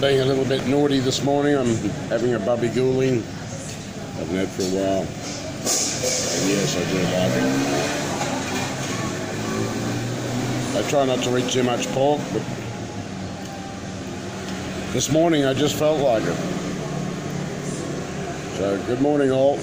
Being a little bit naughty this morning. I'm having a babi guling. I haven't had for a while. And yes, I do like it. I try not to eat too much pork, but this morning I just felt like it. So good morning all.